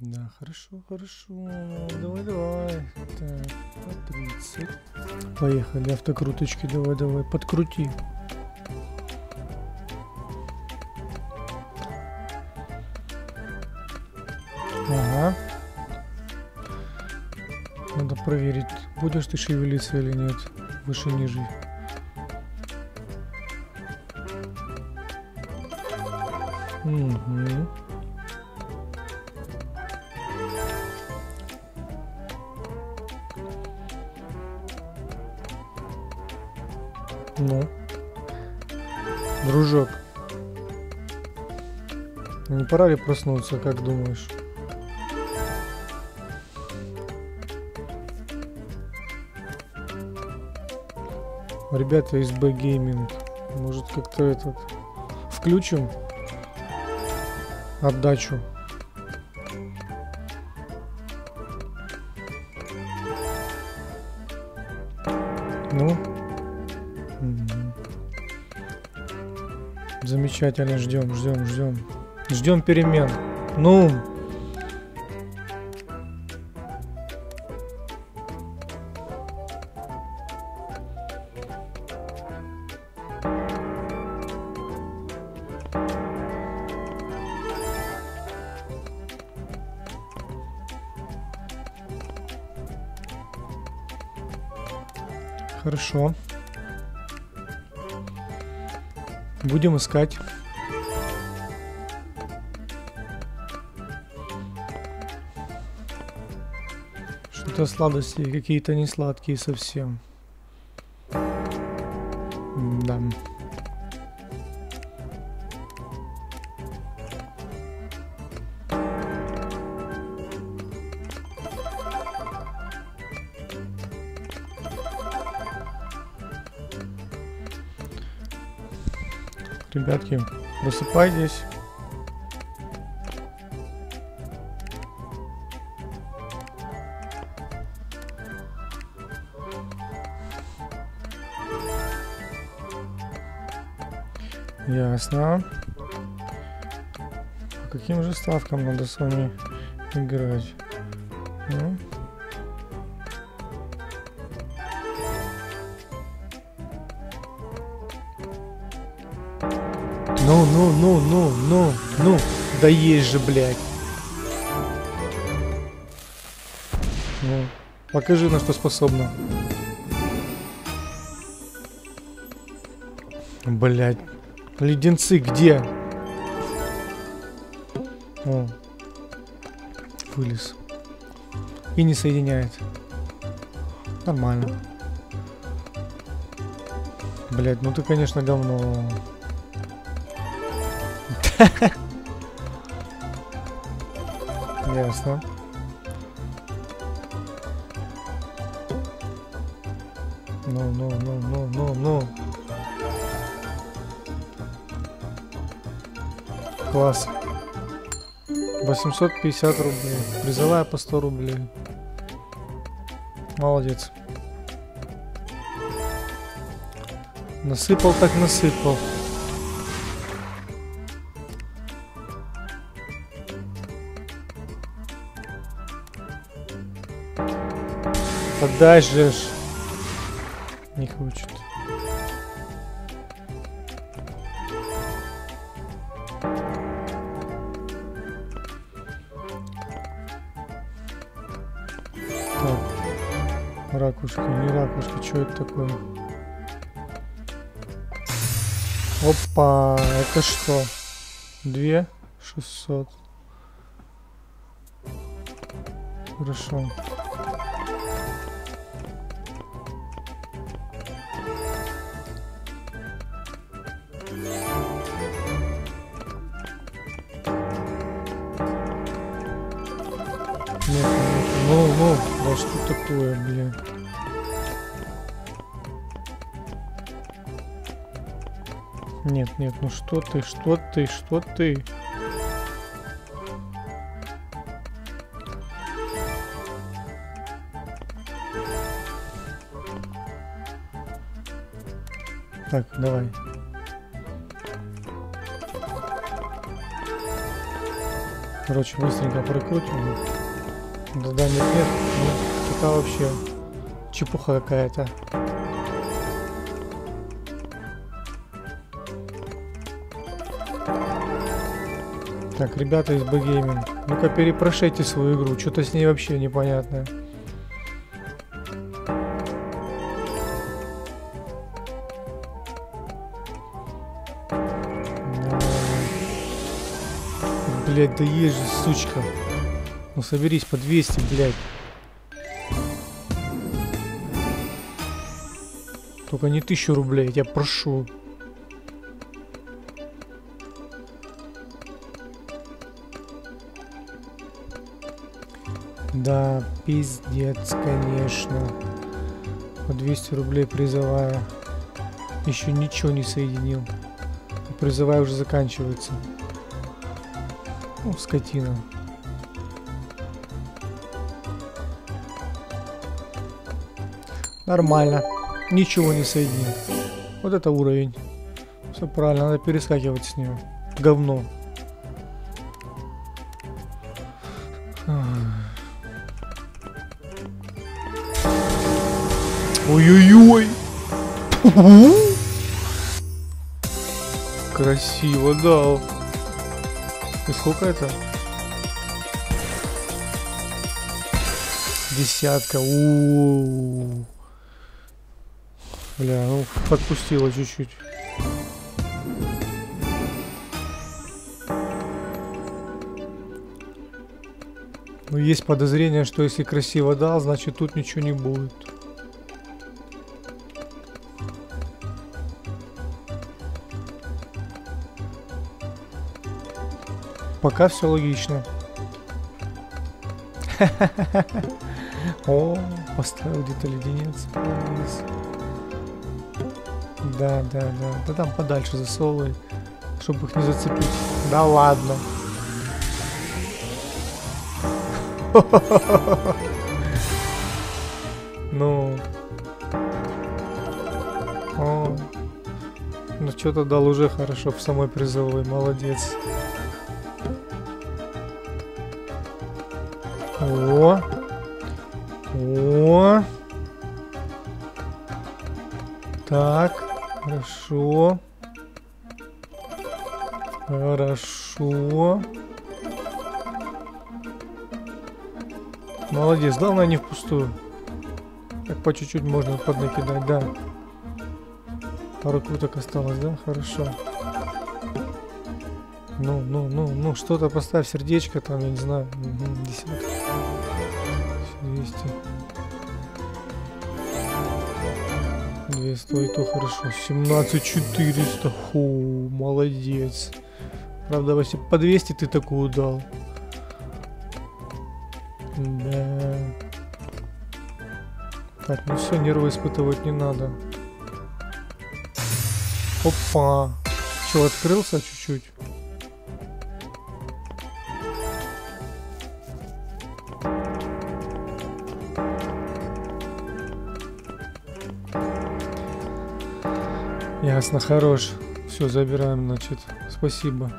Да, хорошо, хорошо. Давай, давай. Так, по 30. Поехали, автокруточки, давай, давай, подкрути. Ага. Надо проверить, будешь ты шевелиться или нет. Выше, ниже. Угу. Ну, дружок, не пора ли проснуться, как думаешь? Ребята из B Gaming, может как-то этот включим отдачу. Ну, замечательно, ждем, ждем, ждем, ждем перемен. Ну, хорошо. Будем искать. Что-то сладости какие-то не сладкие совсем. Да. Ребятки, просыпайтесь. Ясно. По каким же ставкам надо с вами играть? Ну? Ну, ну, ну, ну, ну, ну, да есть же, блядь. Ну, покажи, на что способна. Блядь. Леденцы где? О. Вылез. И не соединяет. Нормально. Блять, ну ты, конечно, говно. Ясно. Ну, ну, ну, ну, ну, ну. Класс. 850 рублей. Призовая по 100 рублей. Молодец. Насыпал так насыпал. Отдай же. Не хочет. Так. Ракушки, не ракушки, что это такое? Опа, это что? Две шестьсот. Хорошо. Ну, ну, да что такое, блин. Нет, нет, ну что ты, что ты, что ты? Так, давай. Короче, быстренько прокрутим. Да-да, нет, нет. Ну, это вообще чепуха какая-то. Так, ребята из Бгейминг, ну-ка перепрошейте свою игру, что-то с ней вообще непонятное. Блять, да есть же, сучка. Ну соберись по 200, блядь. Только не тысячу рублей, я прошу. Да, пиздец, конечно. По 200 рублей призовая. Еще ничего не соединил. Призовая уже заканчивается. Ну, скотина. Нормально. Ничего не соединил. Вот это уровень. Все правильно, надо перескакивать с нее. Говно. Ой-ой-ой. Красиво дал. И сколько это? Десятка. У -у -у. Бля, ну подпустила чуть-чуть. Но есть подозрение, что если красиво дал, значит тут ничего не будет. Пока все логично. О, поставил где-то леденец. Да, да, да. Да там подальше засовывай, чтобы их не зацепить. Да ладно. Ну. О. Ну что-то дал уже хорошо в самой призовой. Молодец. О. О. Так. Хорошо. Хорошо. Молодец. Главное не впустую. Так по чуть-чуть можно поднакидать, да. Пару круток осталось, да? Хорошо. Ну, ну, ну, ну, что-то поставь, сердечко там, я не знаю. Угу, десятка. 200. 200, и то хорошо. 17 400. Ху, молодец. Правда, Вася, по 200 ты такую дал. Да. Так, ну все, нервы испытывать не надо. Опа. Че, открылся чуть-чуть? Ясно, хорош. Все, забираем, значит. Спасибо.